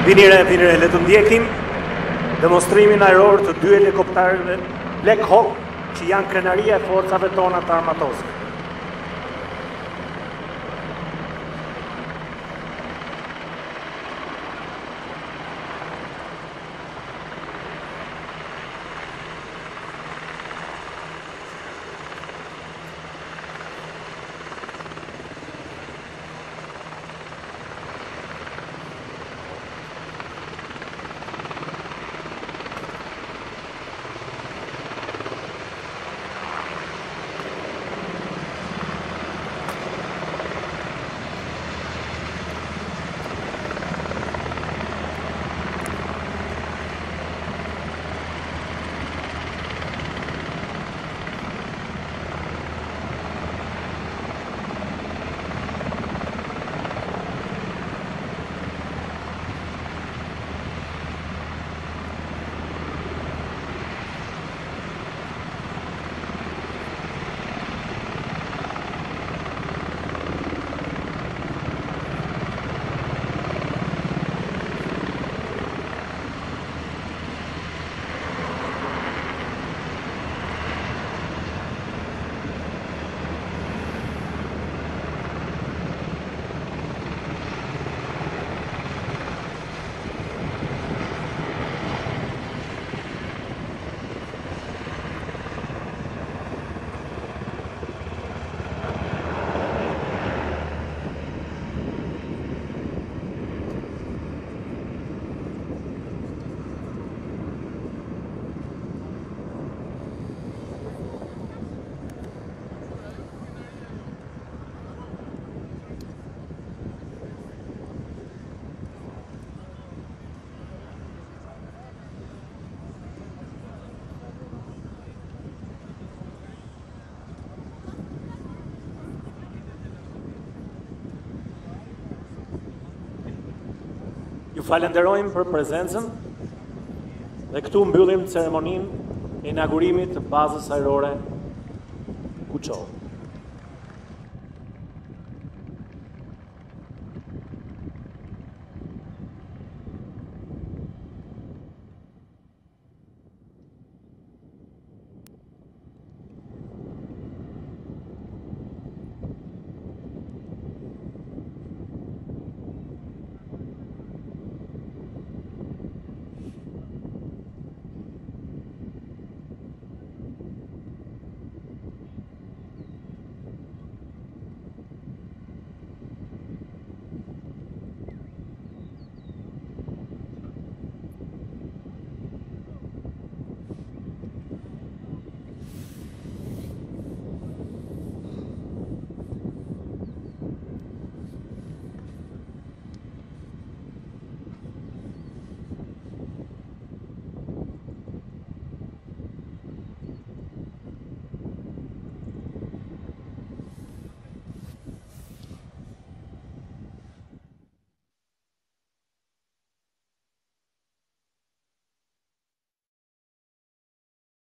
Vinire, vinire, le të ndjekim demonstrimin aeror të dy helikoptarëve Black Hawk që janë krenaria e forcave tona të armatosëve. Falenderojmë për prezencën dhe këtu mbyllim ceremoninë e inaugurimit të bazës ajrore kuqovë.